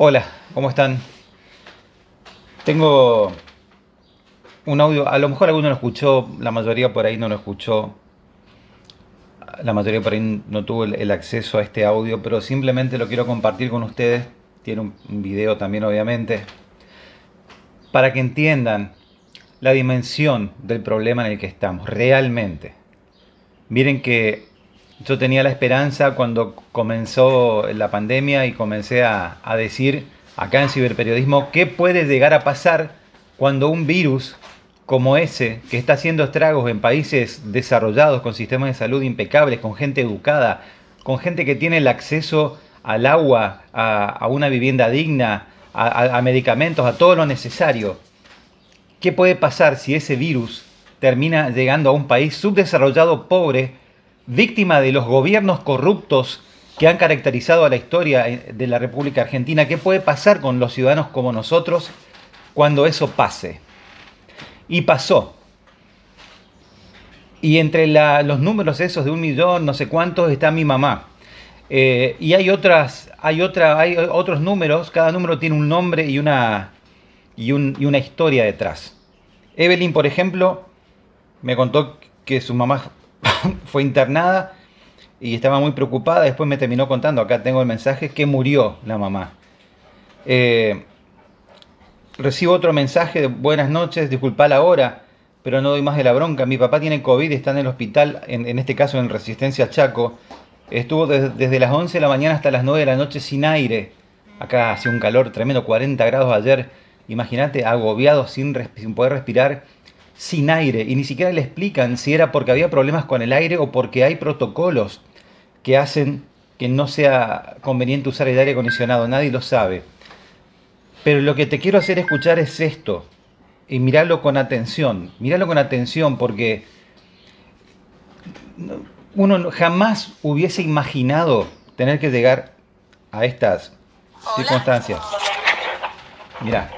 Hola, ¿cómo están? Tengo un audio, a lo mejor alguno lo escuchó, la mayoría por ahí no lo escuchó, la mayoría por ahí no tuvo el, acceso a este audio, pero simplemente lo quiero compartir con ustedes, tiene un, video también obviamente, para que entiendan la dimensión del problema en el que estamos, realmente. Miren que yo tenía la esperanza cuando comenzó la pandemia y comencé a, decir acá en ciberperiodismo qué puede llegar a pasar cuando un virus como ese, que está haciendo estragos en países desarrollados, con sistemas de salud impecables, con gente educada, con gente que tiene el acceso al agua, a, una vivienda digna, a medicamentos, a todo lo necesario. ¿Qué puede pasar si ese virus termina llegando a un país subdesarrollado, pobre, víctima de los gobiernos corruptos que han caracterizado a la historia de la República Argentina. ¿Qué puede pasar con los ciudadanos como nosotros cuando eso pase? Y pasó. Y entre los números esos de un millón, no sé cuántos, está mi mamá. Eh, y hay otras, hay otra, hay otros números, cada número tiene un nombre y una, y una historia detrás. Evelyn, por ejemplo, me contó que su mamá fue internada y estaba muy preocupada. Después me terminó contando, acá tengo el mensaje, que murió la mamá. Eh, recibo otro mensaje de buenas noches, disculpa la hora, pero no doy más de la bronca. Mi papá tiene COVID, está en el hospital, en, este caso en Resistencia Chaco. Estuvo desde las 11 de la mañana hasta las 9 de la noche sin aire. Acá hace un calor tremendo, 40 grados ayer. Imagínate, agobiado, sin poder respirar sin aire y ni siquiera le explican si era porque había problemas con el aire o porque hay protocolos que hacen que no sea conveniente usar el aire acondicionado. Nadie lo sabe. Pero lo que te quiero hacer escuchar es esto. Y mirarlo con atención. Míralo con atención porque uno jamás hubiese imaginado tener que llegar a estas circunstancias. Mira.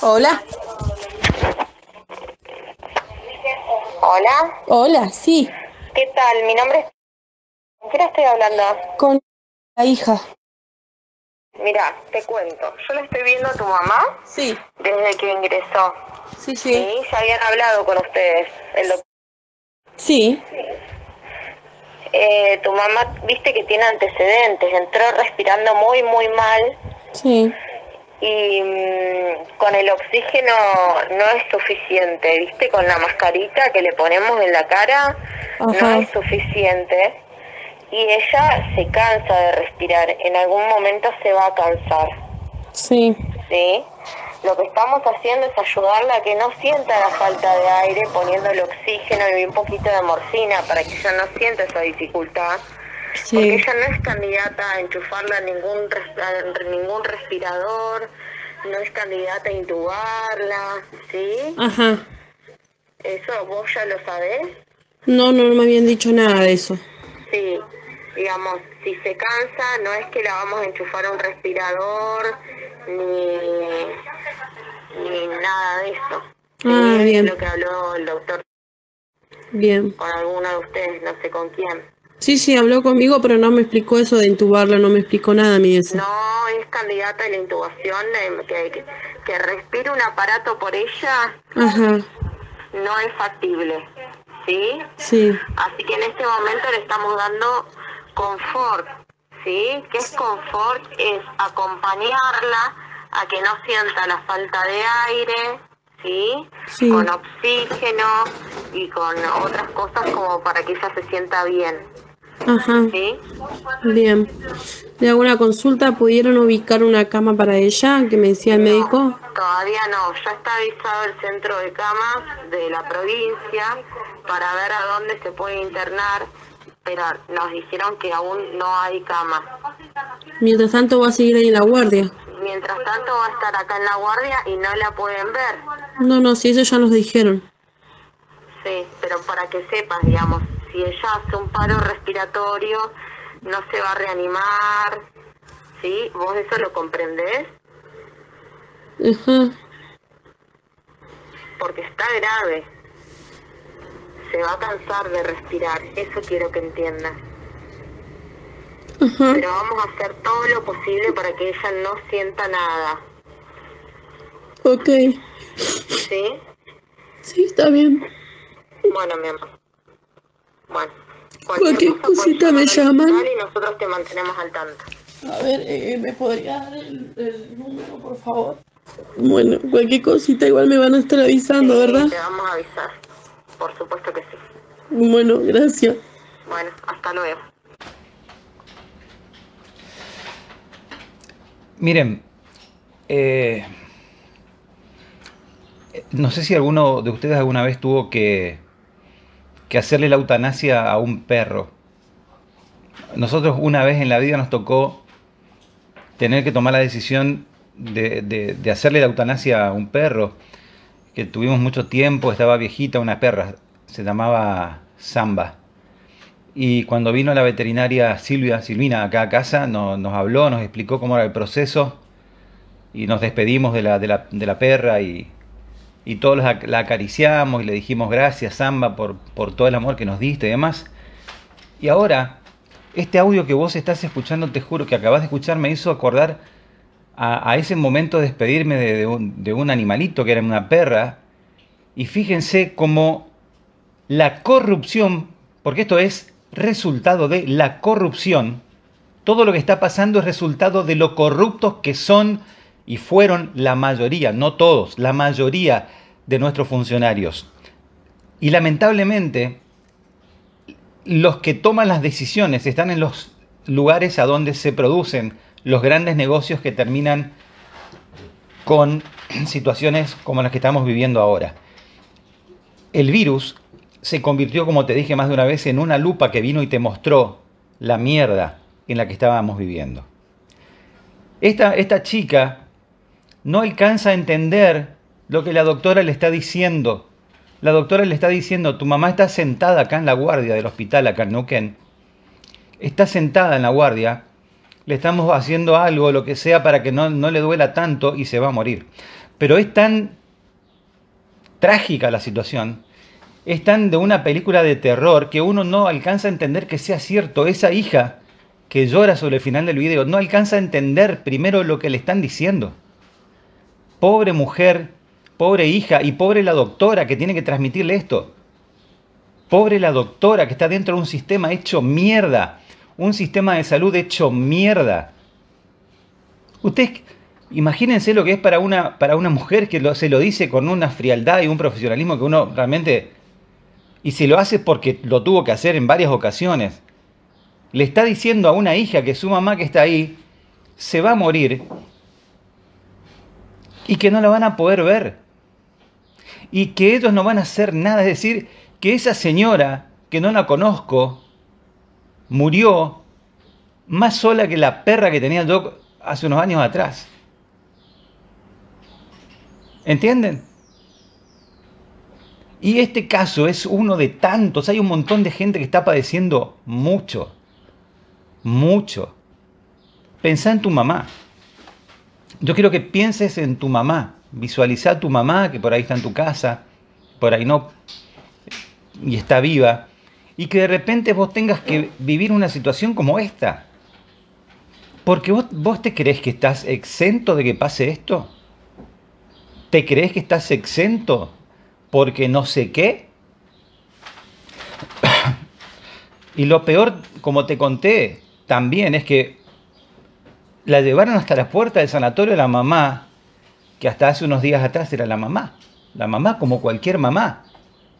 Hola. Hola. Hola, sí. ¿Qué tal? Mi nombre es... ¿Con quién estoy hablando? Con la hija. Mira, te cuento. Yo le estoy viendo a tu mamá. Sí. Desde que ingresó. Sí, sí. Sí, ya habían hablado con ustedes. El Sí. Eh, tu mamá, viste que tiene antecedentes. Entró respirando muy, muy mal. Sí y mm, con el oxígeno no es suficiente, ¿viste? Con la mascarita que le ponemos en la cara no es suficiente y ella se cansa de respirar, en algún momento se va a cansar. Sí. ¿Sí? Lo que estamos haciendo es ayudarla a que no sienta la falta de aire poniéndole oxígeno y un poquito de morfina para que ella no sienta esa dificultad porque ella no es candidata a enchufarla a ningún, ningún respirador, no es candidata a intubarla, ¿sí? Ajá. ¿Eso vos ya lo sabés? No, no, me habían dicho nada de eso. Sí, digamos, si se cansa, no es que la vamos a enchufar a un respirador, ni, ni nada de eso. Ah, bien. Es lo que habló el doctor. Bien. Con alguno de ustedes, no sé con quién. Sí, sí, habló conmigo, pero no me explicó eso de intubarla, no me explicó nada a mí eso. No, es candidata a la intubación, que, que, respire un aparato por ella Ajá. no es factible, ¿sí? Sí. Así que en este momento le estamos dando confort, ¿sí? ¿Qué es confort? Es acompañarla a que no sienta la falta de aire, ¿sí? sí. Con oxígeno y con otras cosas como para que ella se sienta bien. Ajá. ¿Sí? Bien. ¿De alguna consulta pudieron ubicar una cama para ella que me decía el médico? Todavía no, ya está avisado el centro de camas de la provincia para ver a dónde se puede internar, pero nos dijeron que aún no hay cama. Mientras tanto va a seguir ahí en la guardia. Mientras tanto va a estar acá en la guardia y no la pueden ver. No, no, sí, eso ya nos dijeron. Sí, pero para que sepas, digamos, si ella hace un paro respiratorio, no se va a reanimar, ¿sí? ¿Vos eso lo comprendés? Ajá. Porque está grave. Se va a cansar de respirar, eso quiero que entiendas. pero vamos a hacer todo lo posible para que ella no sienta nada. Ok. ¿Sí? Sí, está bien. Bueno, mi amor. Bueno. Cualquier, cosita me llaman. Y nosotros te mantenemos al tanto. A ver, eh, ¿me podría dar el, número, por favor? Bueno, cualquier cosita igual me van a estar avisando, ¿verdad? Te vamos a avisar. Por supuesto que sí. Bueno, gracias. Bueno, hasta luego. Miren, eh, no sé si alguno de ustedes alguna vez tuvo que, que hacerle la eutanasia a un perro. Nosotros una vez en la vida nos tocó tener que tomar la decisión de, de, hacerle la eutanasia a un perro, que tuvimos mucho tiempo, estaba viejita, una perra, se llamaba Samba. Y cuando vino la veterinaria Silvia, Silvina, acá a casa, nos habló, nos explicó cómo era el proceso y nos despedimos de la, de la, de la perra y, y todos la, acariciamos y le dijimos gracias, Samba, por, por todo el amor que nos diste y demás. Y ahora, este audio que vos estás escuchando, te juro que acabas de escuchar, me hizo acordar a, ese momento de despedirme de, un, de un animalito que era una perra. Y fíjense cómo la corrupción, porque esto es resultado de la corrupción, todo lo que está pasando es resultado de lo corruptos que son y fueron la mayoría, no todos, la mayoría de nuestros funcionarios. Y lamentablemente, los que toman las decisiones están en los lugares a donde se producen los grandes negocios que terminan con situaciones como las que estamos viviendo ahora. El virus se convirtió, como te dije más de una vez, en una lupa que vino y te mostró la mierda en la que estábamos viviendo. Esta, esta chica no alcanza a entender lo que la doctora le está diciendo. La doctora le está diciendo, tu mamá está sentada acá en la guardia del hospital, acá en. Está sentada en la guardia, le estamos haciendo algo, lo que sea, para que no, no le duela tanto y se va a morir. Pero es tan trágica la situación, es tan de una película de terror que uno no alcanza a entender que sea cierto. Esa hija que llora sobre el final del video no alcanza a entender primero lo que le están diciendo pobre mujer, pobre hija y pobre la doctora que tiene que transmitirle esto. Pobre la doctora que está dentro de un sistema hecho mierda, un sistema de salud hecho mierda. Ustedes imagínense lo que es para una, para una mujer que se lo dice con una frialdad y un profesionalismo que uno realmente... Y si lo hace porque lo tuvo que hacer en varias ocasiones. Le está diciendo a una hija que su mamá que está ahí se va a morir y que no la van a poder ver. Y que ellos no van a hacer nada. Es decir, que esa señora, que no la conozco, murió más sola que la perra que tenía yo hace unos años atrás. ¿Entienden? Y este caso es uno de tantos. Hay un montón de gente que está padeciendo mucho. Mucho. Pensá en tu mamá. Yo quiero que pienses en tu mamá, visualiza a tu mamá que por ahí está en tu casa, por ahí no, y está viva, y que de repente vos tengas que vivir una situación como esta. Porque vos, vos te crees que estás exento de que pase esto. ¿Te crees que estás exento porque no sé qué? Y lo peor, como te conté, también es que la llevaron hasta la puerta del sanatorio la mamá, que hasta hace unos días atrás era la mamá. La mamá como cualquier mamá.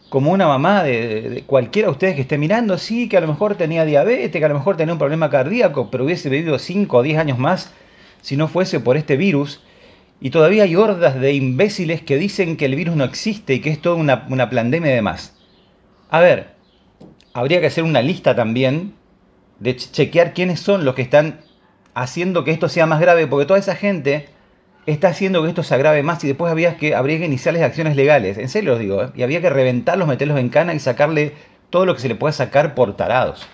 Como una mamá de, cualquiera de ustedes que esté mirando, sí, que a lo mejor tenía diabetes, que a lo mejor tenía un problema cardíaco, pero hubiese vivido 5 o 10 años más si no fuese por este virus. Y todavía hay hordas de imbéciles que dicen que el virus no existe y que es toda una, una pandemia de más. A ver, habría que hacer una lista también de chequear quiénes son los que están haciendo que esto sea más grave, porque toda esa gente está haciendo que esto se agrave más y después había que, habría que iniciarles acciones legales. En serio os digo, ¿eh? y había que reventarlos, meterlos en cana y sacarle todo lo que se le pueda sacar por tarados.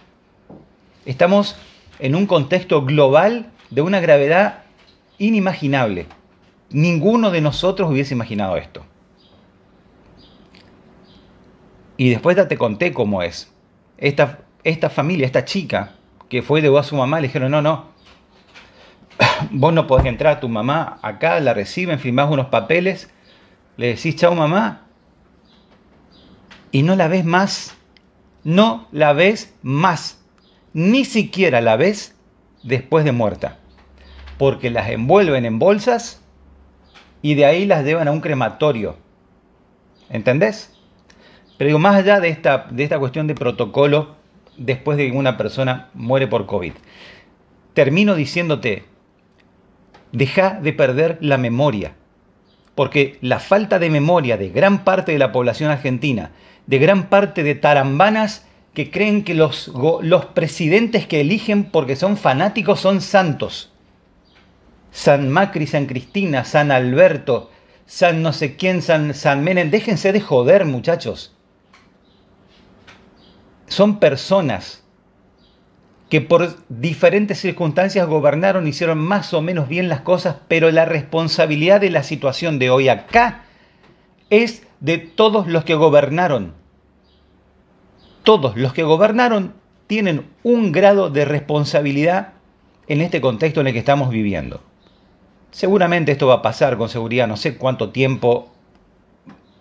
Estamos en un contexto global de una gravedad inimaginable. Ninguno de nosotros hubiese imaginado esto. Y después ya te conté cómo es. Esta, esta familia, esta chica, que fue de a su mamá, le dijeron, no, no, vos no podés entrar a tu mamá acá, la reciben, firmás unos papeles, le decís chao mamá y no la ves más, no la ves más, ni siquiera la ves después de muerta, porque las envuelven en bolsas y de ahí las llevan a un crematorio. ¿Entendés? Pero digo, más allá de esta, de esta cuestión de protocolo, después de que una persona muere por COVID, termino diciéndote, deja de perder la memoria, porque la falta de memoria de gran parte de la población argentina, de gran parte de tarambanas que creen que los, los presidentes que eligen porque son fanáticos son santos. San Macri, San Cristina, San Alberto, San no sé quién, San, San Menem. Déjense de joder, muchachos. Son personas que por diferentes circunstancias gobernaron, hicieron más o menos bien las cosas, pero la responsabilidad de la situación de hoy acá es de todos los que gobernaron todos los que gobernaron tienen un grado de responsabilidad en este contexto en el que estamos viviendo. Seguramente esto va a pasar con seguridad, no sé cuánto tiempo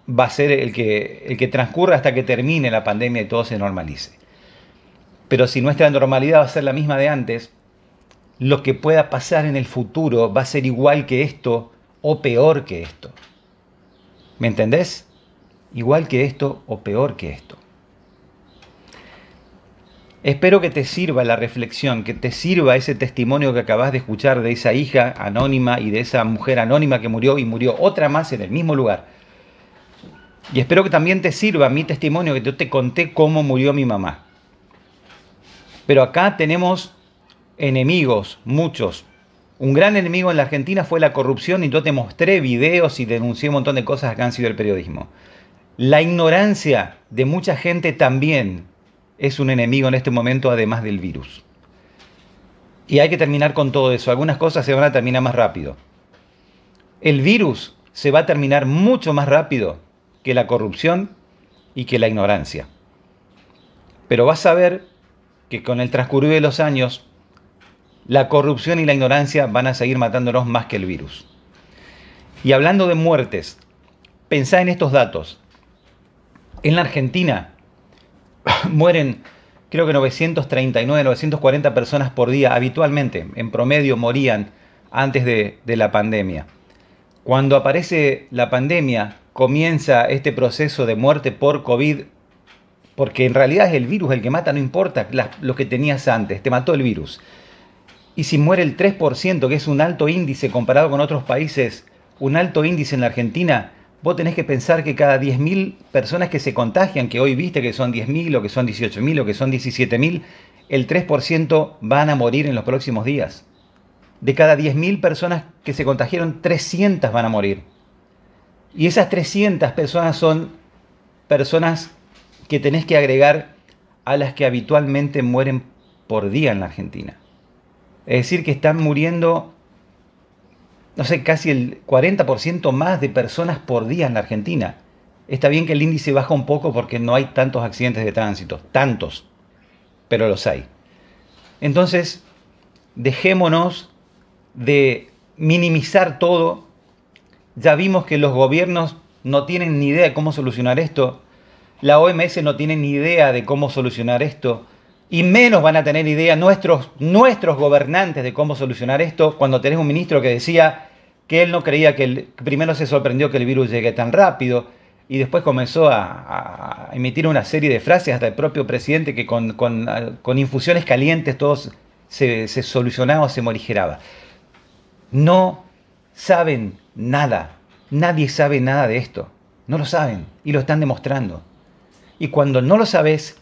va a ser el que, el que transcurra hasta que termine la pandemia y todo se normalice. Pero si nuestra normalidad va a ser la misma de antes, lo que pueda pasar en el futuro va a ser igual que esto o peor que esto. ¿Me entendés? Igual que esto o peor que esto. Espero que te sirva la reflexión, que te sirva ese testimonio que acabas de escuchar de esa hija anónima y de esa mujer anónima que murió y murió otra más en el mismo lugar. Y espero que también te sirva mi testimonio que yo te conté cómo murió mi mamá. Pero acá tenemos enemigos, muchos. Un gran enemigo en la Argentina fue la corrupción y yo te mostré videos y denuncié un montón de cosas que han sido el periodismo. La ignorancia de mucha gente también es un enemigo en este momento además del virus. Y hay que terminar con todo eso. Algunas cosas se van a terminar más rápido. El virus se va a terminar mucho más rápido que la corrupción y que la ignorancia. Pero vas a ver que con el transcurrir de los años, la corrupción y la ignorancia van a seguir matándonos más que el virus. Y hablando de muertes, pensá en estos datos. En la Argentina, mueren creo que 939, 940 personas por día habitualmente, en promedio morían antes de, de, la pandemia. Cuando aparece la pandemia, comienza este proceso de muerte por COVID, porque en realidad es el virus el que mata, no importa lo que tenías antes, te mató el virus. Y si muere el 3%, que es un alto índice comparado con otros países, un alto índice en la Argentina, vos tenés que pensar que cada 10.000 personas que se contagian, que hoy viste que son 10.000 o que son 18.000 o que son 17.000, el 3% van a morir en los próximos días. De cada 10.000 personas que se contagiaron, 300 van a morir. Y esas 300 personas son personas que tenés que agregar a las que habitualmente mueren por día en la Argentina. Es decir, que están muriendo no sé, casi el 40% más de personas por día en la Argentina. Está bien que el índice baja un poco porque no hay tantos accidentes de tránsito, tantos, pero los hay. Entonces, dejémonos de minimizar todo. Ya vimos que los gobiernos no tienen ni idea de cómo solucionar esto. La OMS no tiene ni idea de cómo solucionar esto. Y menos van a tener idea nuestros, nuestros gobernantes de cómo solucionar esto cuando tenés un ministro que decía que él no creía que el, primero se sorprendió que el virus llegue tan rápido y después comenzó a, emitir una serie de frases hasta el propio presidente que con, infusiones calientes todo se, se solucionaba o se morigeraba. No saben nada, nadie sabe nada de esto, no lo saben y lo están demostrando. Y cuando no lo sabes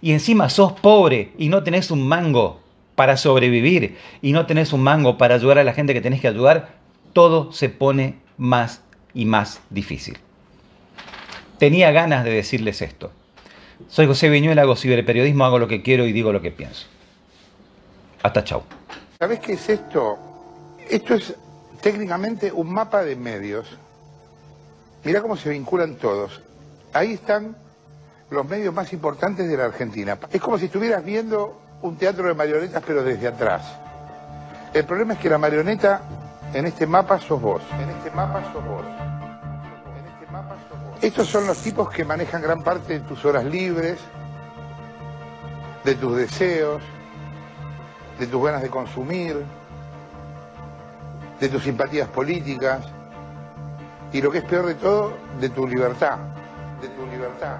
y encima sos pobre y no tenés un mango para sobrevivir y no tenés un mango para ayudar a la gente que tenés que ayudar, todo se pone más y más difícil. Tenía ganas de decirles esto. Soy José Viñuela, hago ciberperiodismo, hago lo que quiero y digo lo que pienso. Hasta chau. ¿Sabés qué es esto? Esto es técnicamente un mapa de medios. Mira cómo se vinculan todos. Ahí están los medios más importantes de la Argentina. Es como si estuvieras viendo un teatro de marionetas, pero desde atrás. El problema es que la marioneta en este mapa sos vos. En este mapa sos vos. En este mapa sos vos. Estos son los tipos que manejan gran parte de tus horas libres, de tus deseos, de tus ganas de consumir, de tus simpatías políticas y lo que es peor de todo, de tu libertad. De tu libertad.